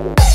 Bye.